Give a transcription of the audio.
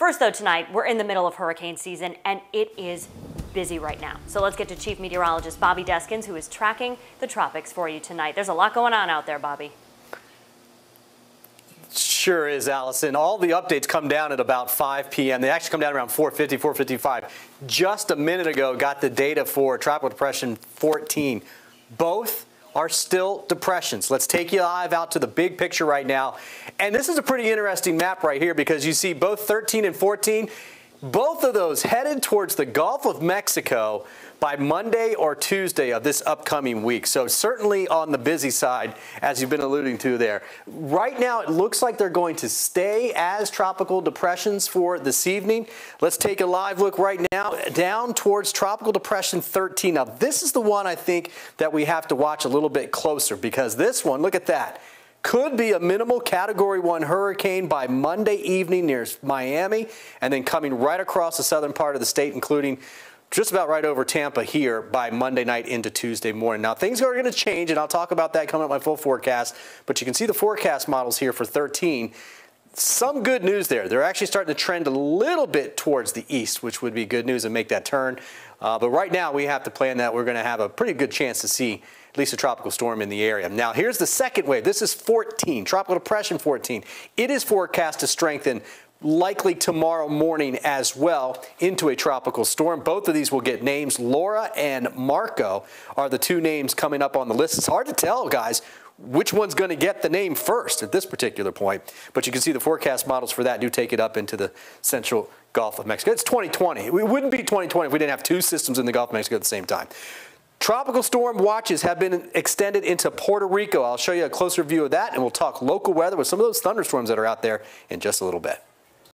First, though, tonight, we're in the middle of hurricane season, and it is busy right now. So let's get to Chief Meteorologist Bobby Deskins, who is tracking the tropics for you tonight. There's a lot going on out there, Bobby. Sure is, Allison. All the updates come down at about 5 p.m. They actually come down around 4:50, 4:55. Just a minute ago, got the data for Tropical Depression 14. Both are still depressions. Let's take you live out to the big picture right now. And this is a pretty interesting map right here because you see both 13 and 14, both of those headed towards the Gulf of Mexico by Monday or Tuesday of this upcoming week. So certainly on the busy side, as you've been alluding to there. Right now, it looks like they're going to stay as tropical depressions for this evening. Let's take a live look right now down towards Tropical Depression 13. Now, this is the one I think that we have to watch a little bit closer because this one, look at that could be a minimal category one hurricane by Monday evening near Miami and then coming right across the southern part of the state, including just about right over Tampa here by Monday night into Tuesday morning. Now, things are going to change, and I'll talk about that coming up my full forecast, but you can see the forecast models here for 13. Some good news there. They're actually starting to trend a little bit towards the east, which would be good news and make that turn. Uh, but right now, we have to plan that we're going to have a pretty good chance to see at least a tropical storm in the area. Now, here's the second wave. This is 14, Tropical Depression 14. It is forecast to strengthen likely tomorrow morning as well into a tropical storm. Both of these will get names. Laura and Marco are the two names coming up on the list. It's hard to tell, guys, which one's going to get the name first at this particular point. But you can see the forecast models for that do take it up into the central Gulf of Mexico. It's 2020. It wouldn't be 2020 if we didn't have two systems in the Gulf of Mexico at the same time. Tropical storm watches have been extended into Puerto Rico. I'll show you a closer view of that, and we'll talk local weather with some of those thunderstorms that are out there in just a little bit.